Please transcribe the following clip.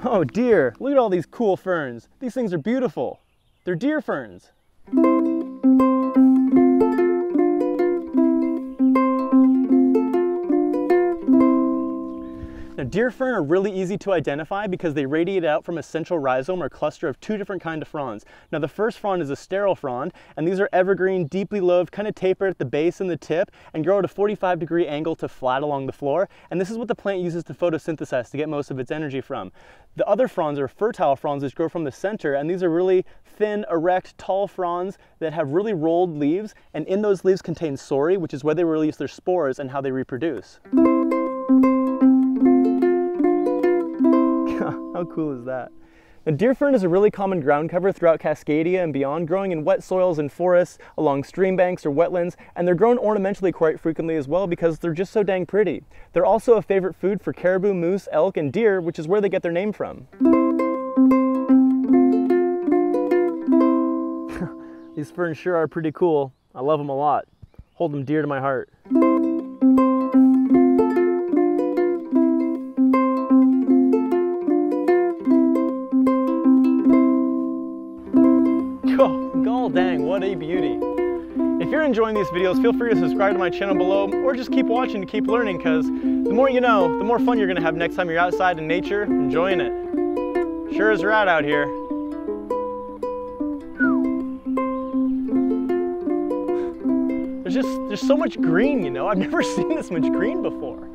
Oh dear, look at all these cool ferns. These things are beautiful. They're deer ferns. Now, deer fern are really easy to identify because they radiate out from a central rhizome or cluster of two different kinds of fronds. Now, the first frond is a sterile frond, and these are evergreen, deeply lobed, kind of tapered at the base and the tip, and grow at a 45 degree angle to flat along the floor. And this is what the plant uses to photosynthesize to get most of its energy from. The other fronds are fertile fronds which grow from the center, and these are really thin, erect, tall fronds that have really rolled leaves, and in those leaves contain sori, which is where they release their spores and how they reproduce. How cool is that? Now, deer fern is a really common ground cover throughout Cascadia and beyond, growing in wet soils and forests, along stream banks or wetlands, and they're grown ornamentally quite frequently as well because they're just so dang pretty. They're also a favorite food for caribou, moose, elk, and deer, which is where they get their name from. These ferns sure are pretty cool. I love them a lot. Hold them dear to my heart. Dang, what a beauty. If you're enjoying these videos, feel free to subscribe to my channel below or just keep watching to keep learning because the more you know, the more fun you're gonna have next time you're outside in nature, enjoying it. Sure is rad out here. There's just, there's so much green, you know? I've never seen this much green before.